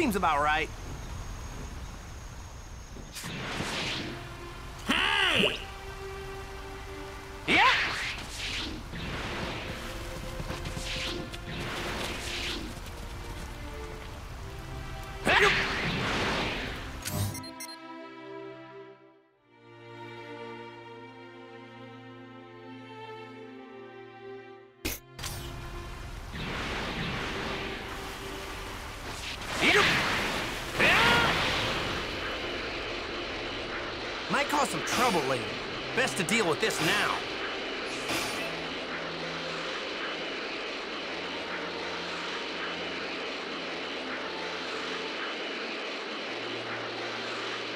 seems about right. To deal with this now.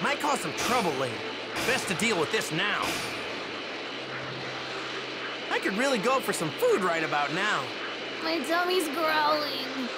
Might cause some trouble later. Best to deal with this now. I could really go for some food right about now. My tummy's growling.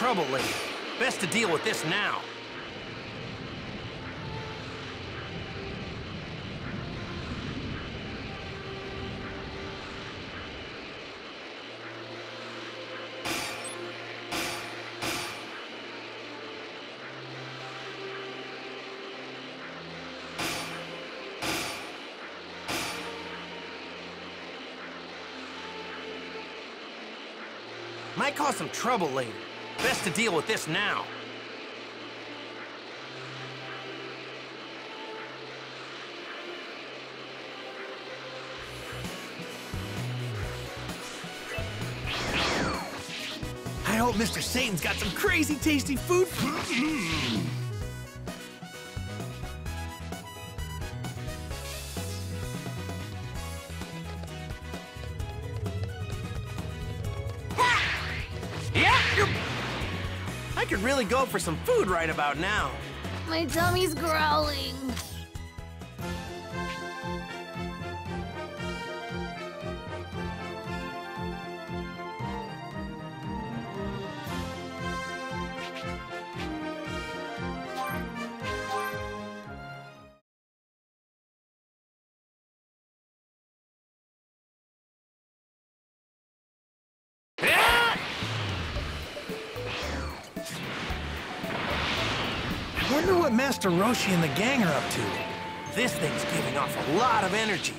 Trouble later. Best to deal with this now. Might cause some trouble later. Best to deal with this now. I hope Mr. Satan's got some crazy tasty food go for some food right about now. My tummy's growling. Wonder what Master Roshi and the gang are up to. This thing's giving off a lot of energy.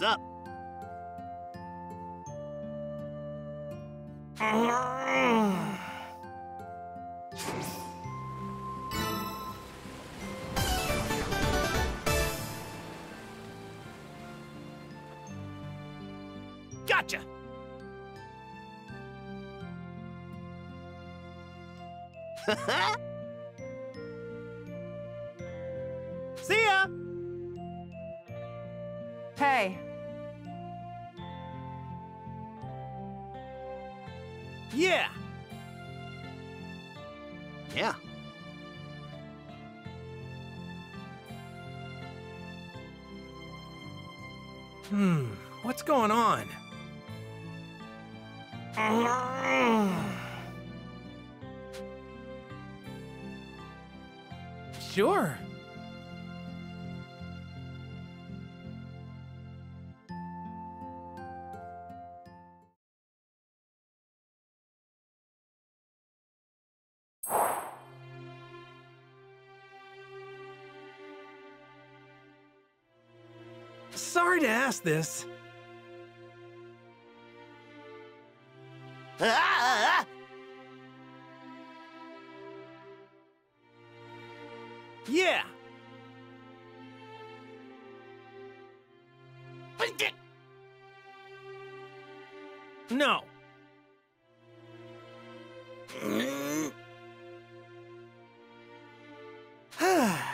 What's up? Gotcha! See ya! Hey, going on? Sure. Sorry to ask this. Yeah. No.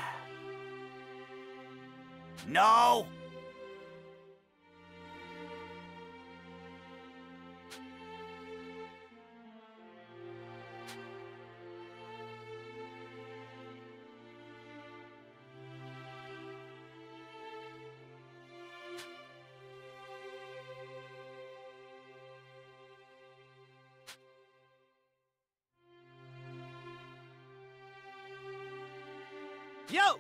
no. Yo!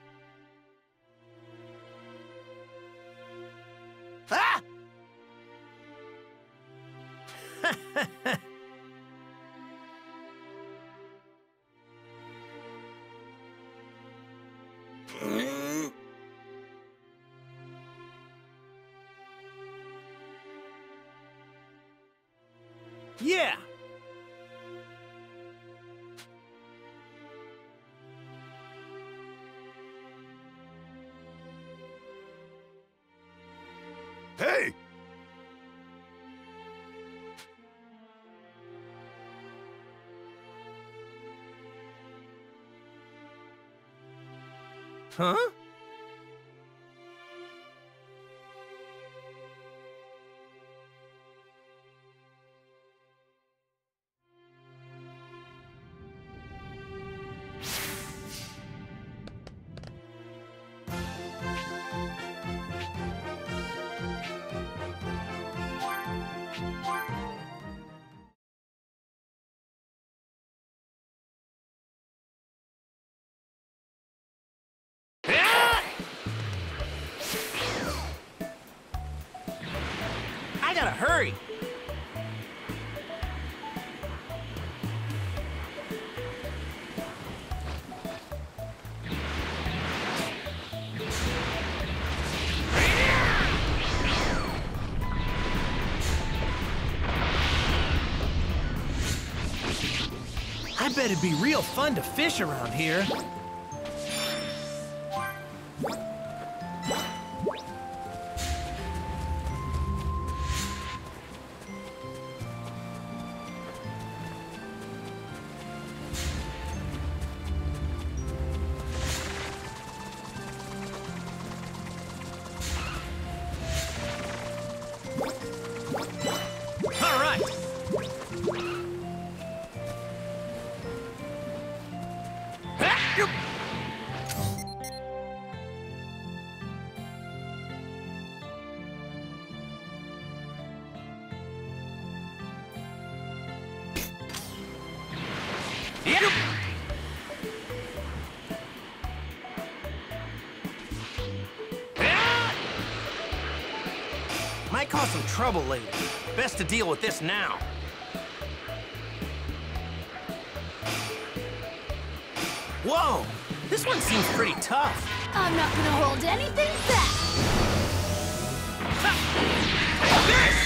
Ah! Huh? Bet it'd be real fun to fish around here. All right. trouble later. Best to deal with this now. Whoa! This one seems pretty tough. I'm not gonna hold anything back. Ha! This!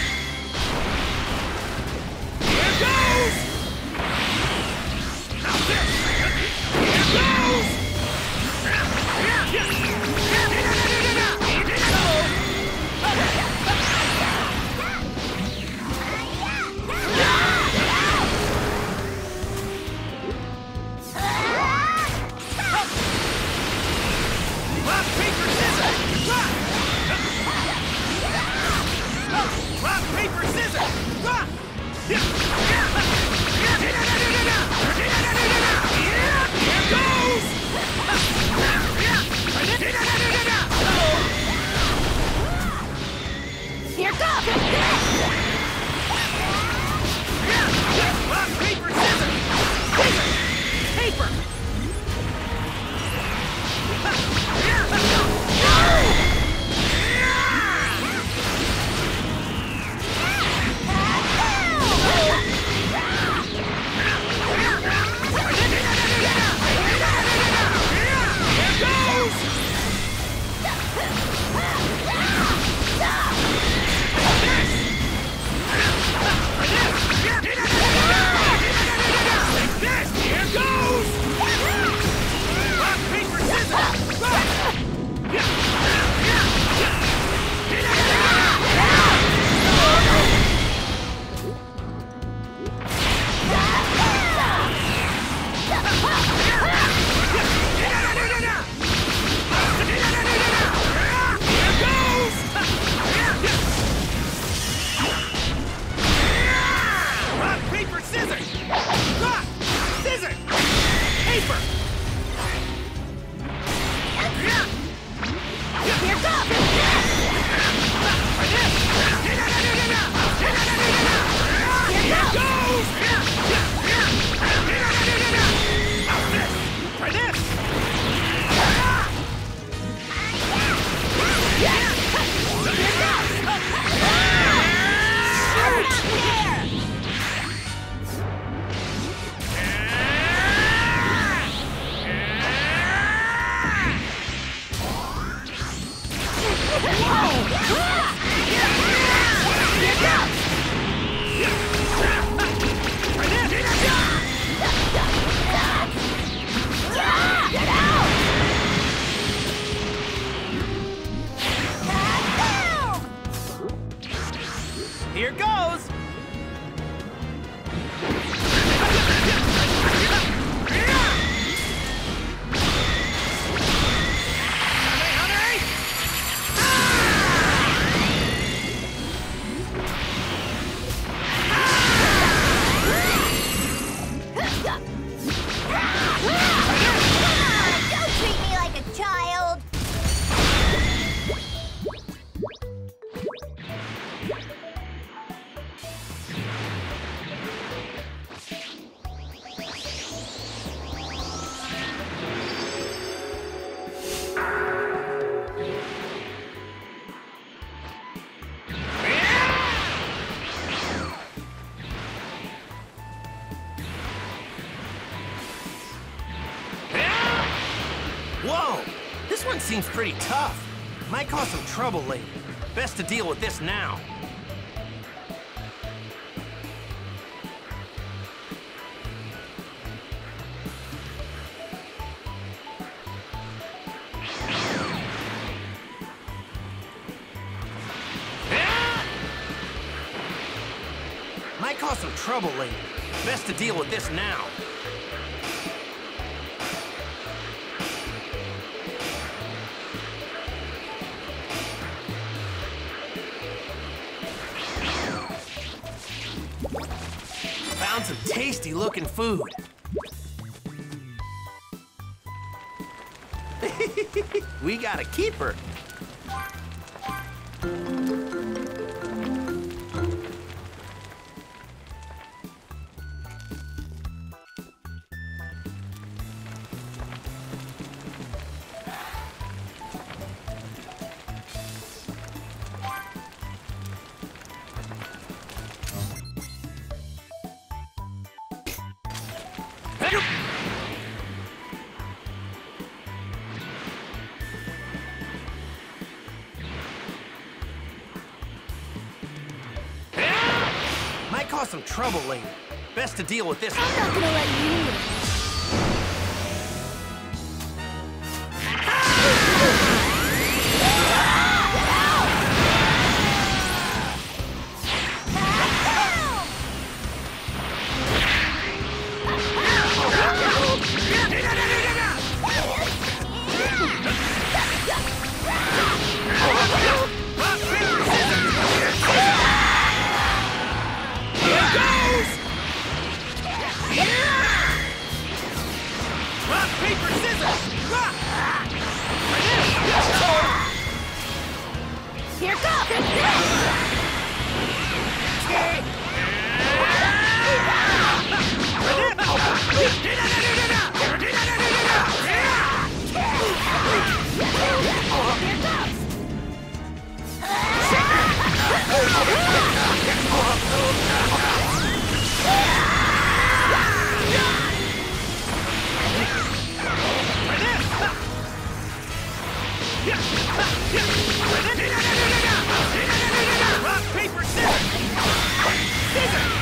Seems pretty tough. Might cause some trouble later. Best to deal with this now. Might cause some trouble later. Best to deal with this now. Looking food. we got a keeper. Might cause some trouble later. Best to deal with this. I'm not gonna let you. Rock, paper, scissors! Scissors,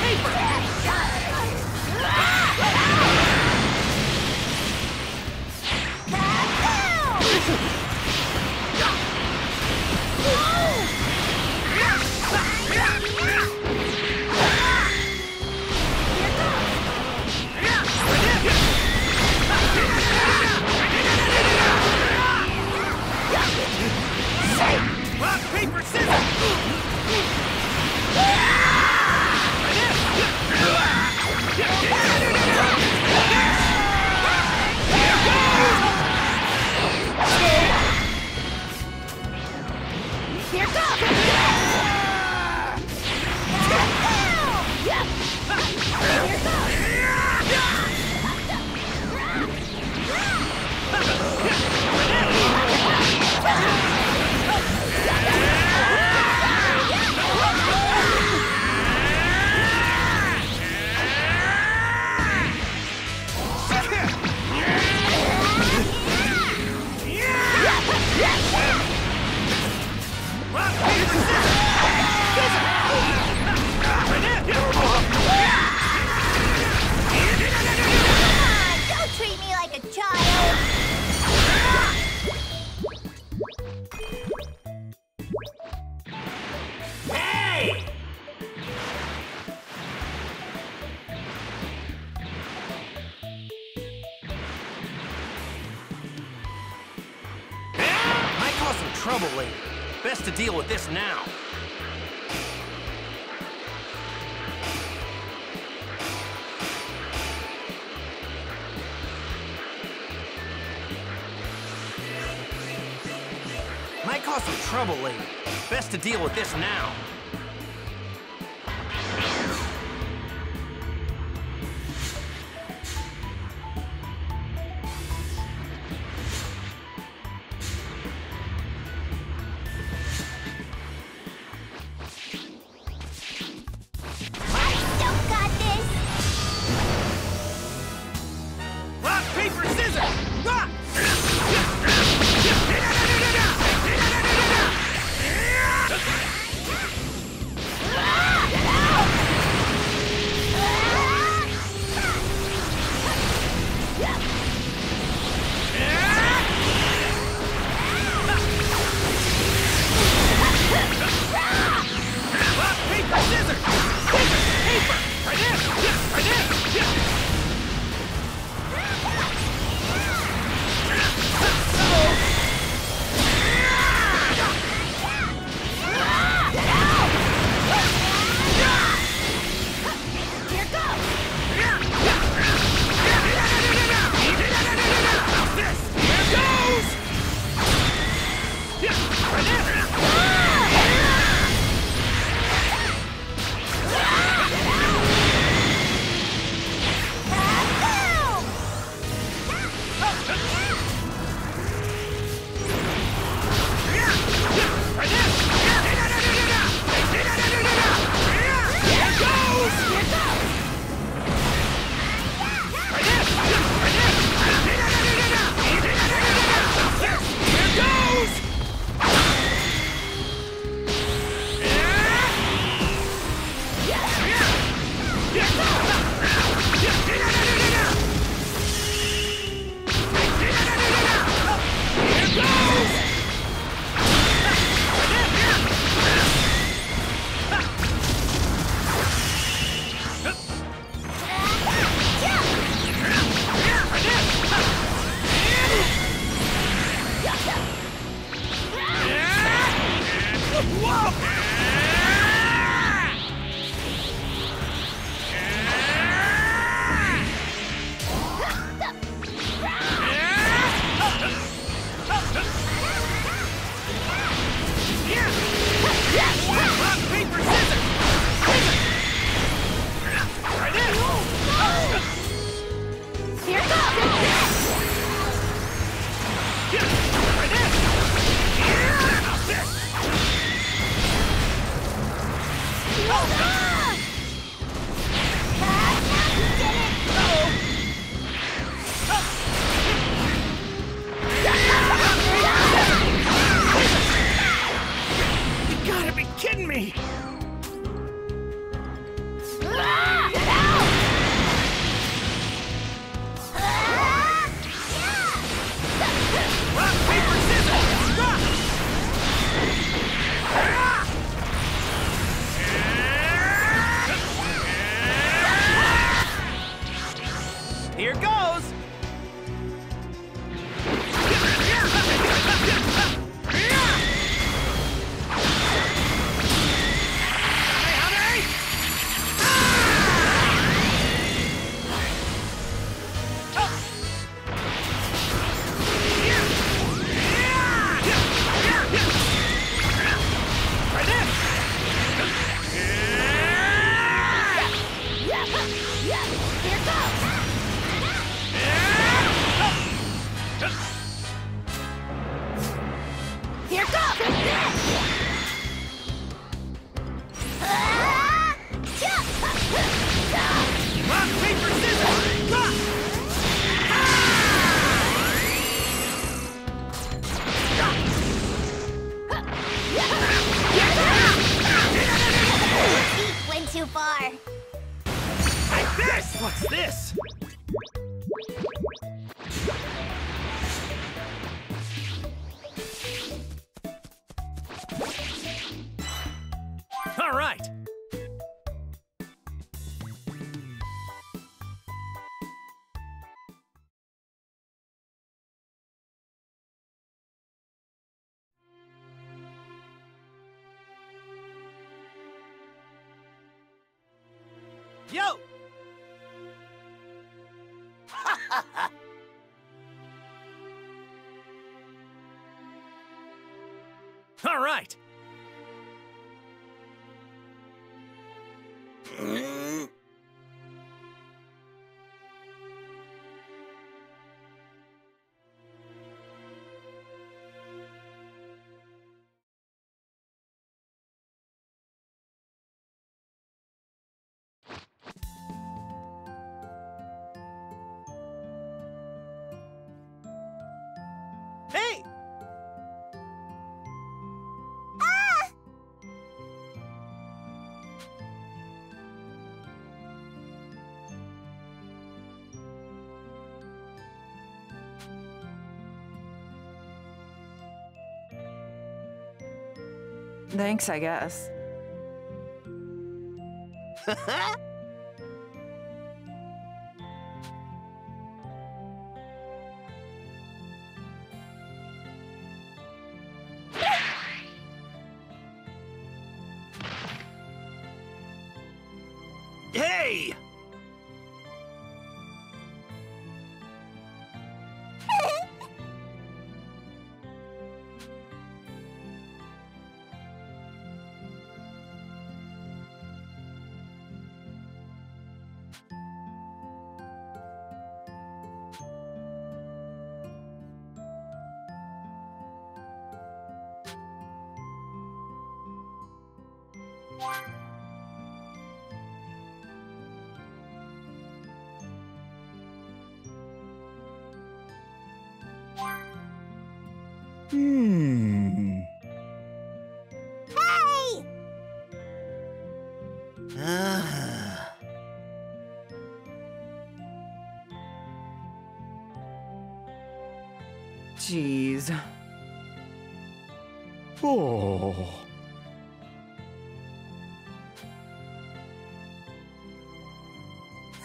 Here deal with this now. All right. Thanks, I guess. Hmm. Hey! Jeez. Oh.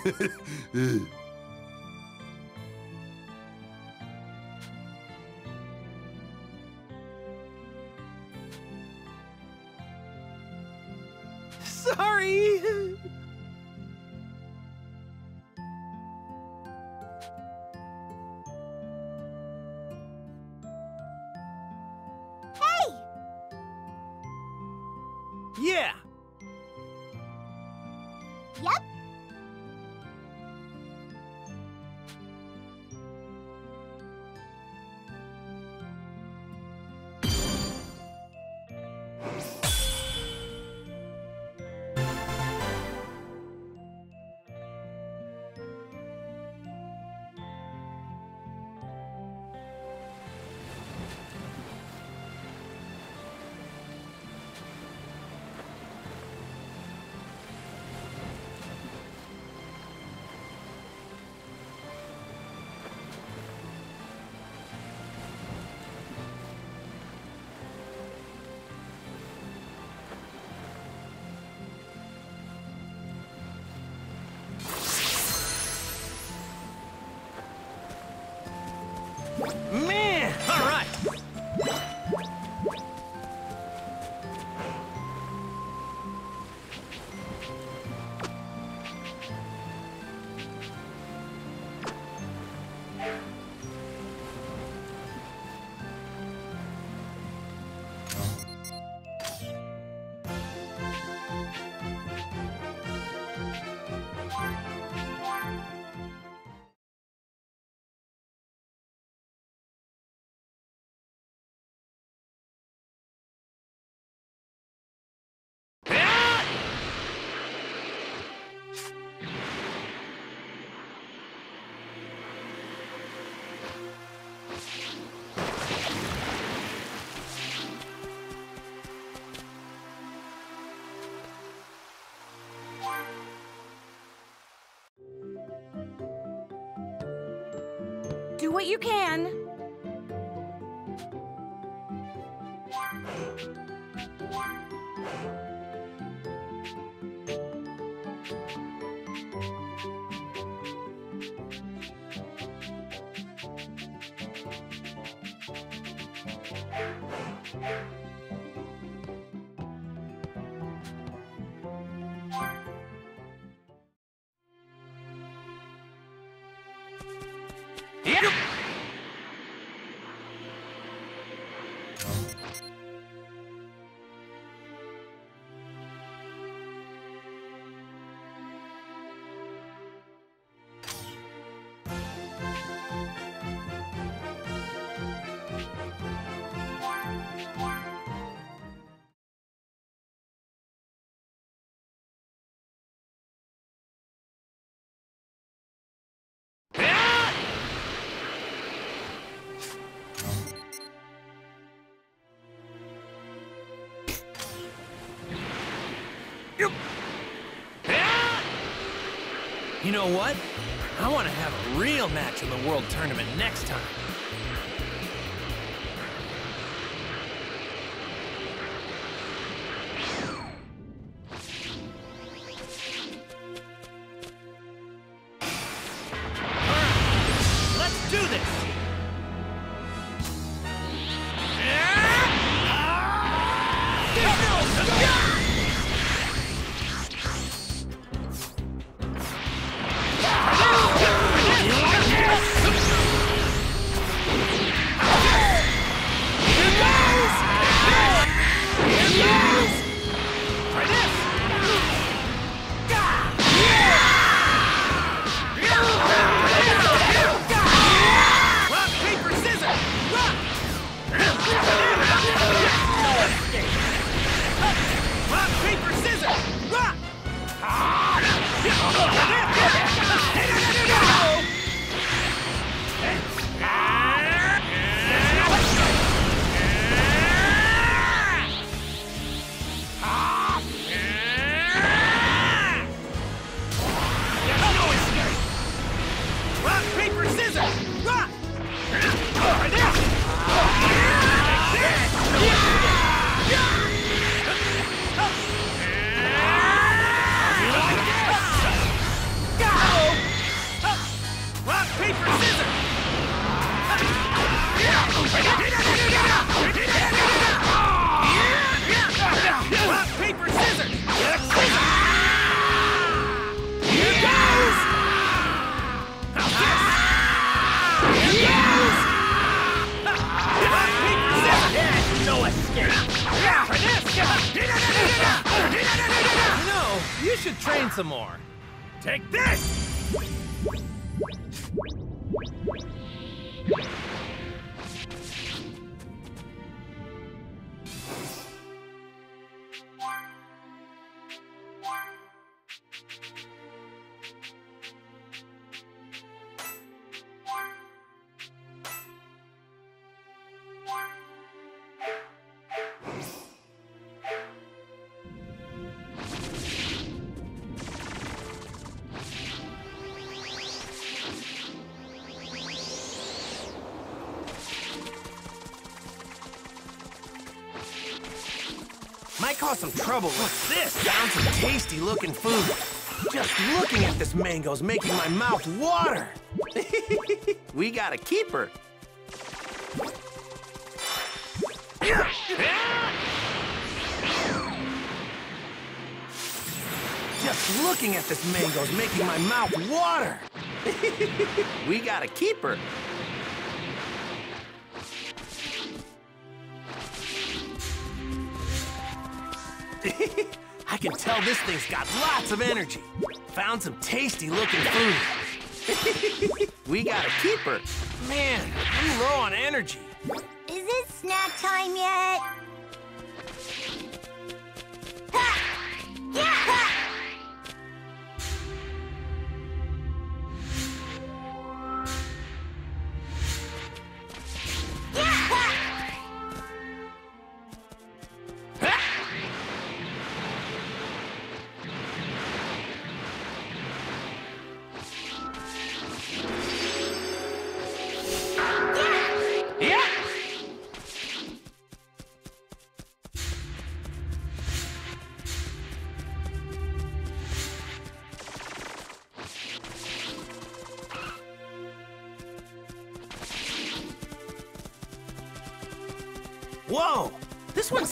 Sorry! Mm. Do what you can. Yep. Yeah! You know what? I want to have a real match in the World Tournament next time. Trouble. What's this? Found some tasty looking food. Just looking at this mango's making my mouth water. we got a keeper. Just looking at this mango's making my mouth water. we got a keeper. Tell this thing's got lots of energy. Found some tasty looking food. we got a keeper. Man, I'm low on energy. Is it snack time yet? Ha! Yeah!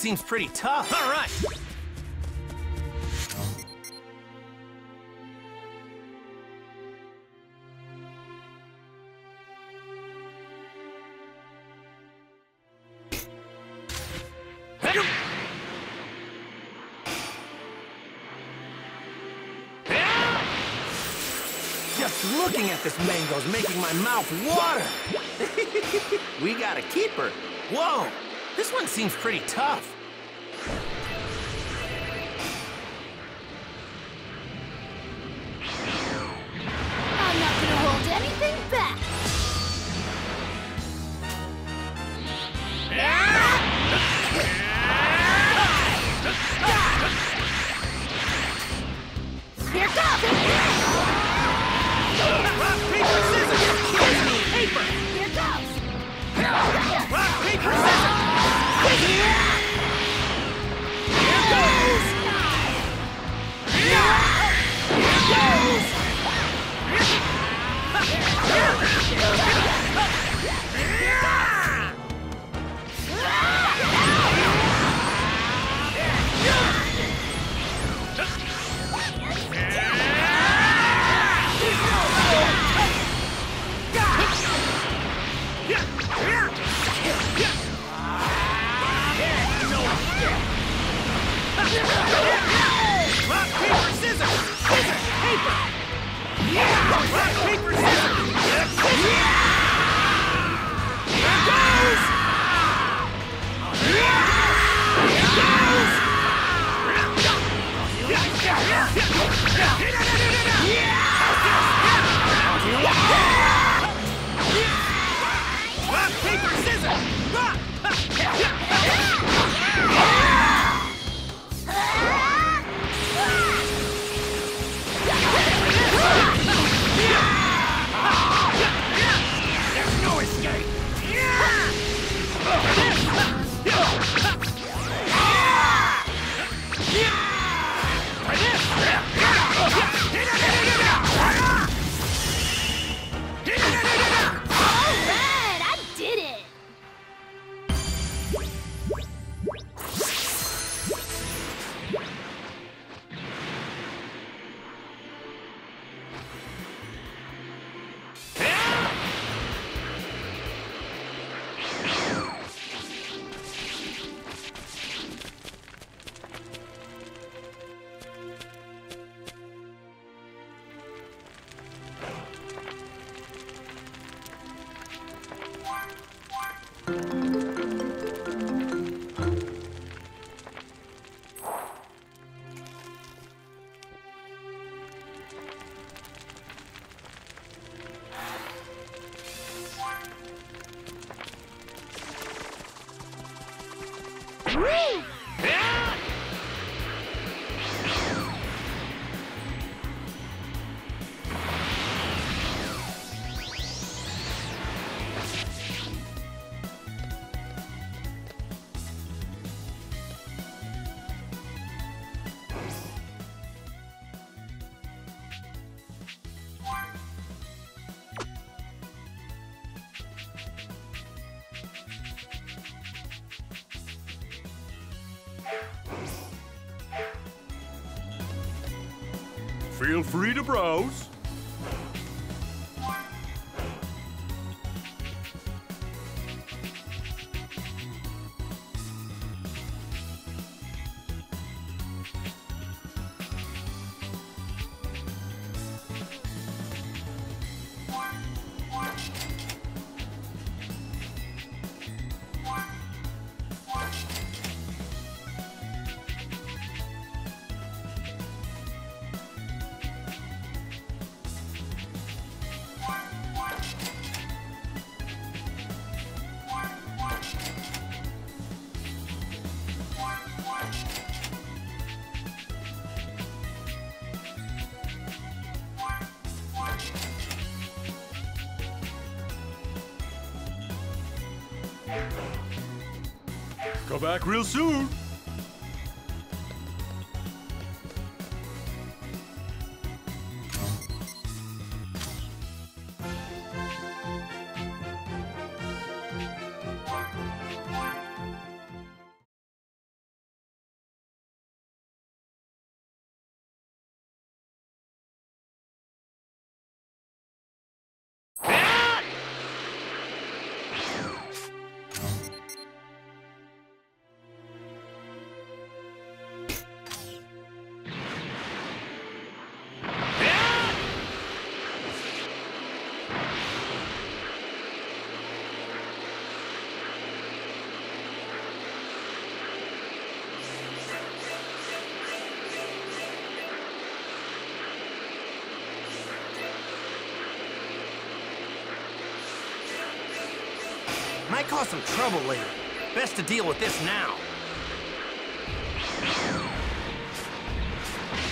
Seems pretty tough. All right. Just looking at this mango's making my mouth water. we got a keeper. Whoa, this one seems pretty tough. Feel free to browse. Come back real soon. Might cause some trouble later. Best to deal with this now.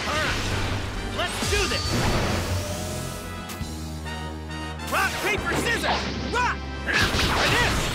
Alright, let's do this! Rock, paper, scissors! Rock! For this!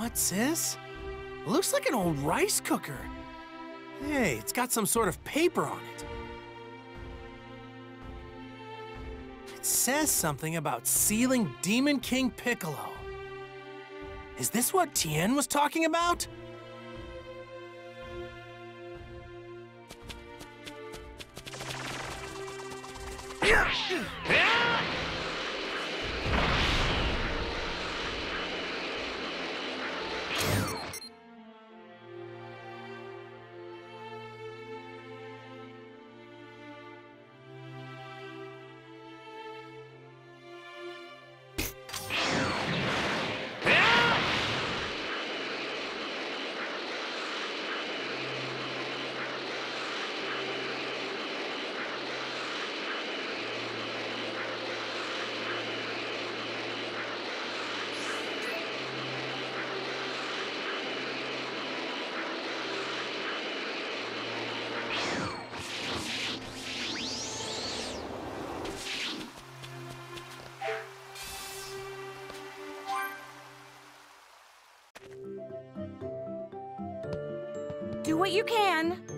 What's this? Looks like an old rice cooker. Hey, it's got some sort of paper on it. It says something about sealing Demon King Piccolo. Is this what Tien was talking about? What you can.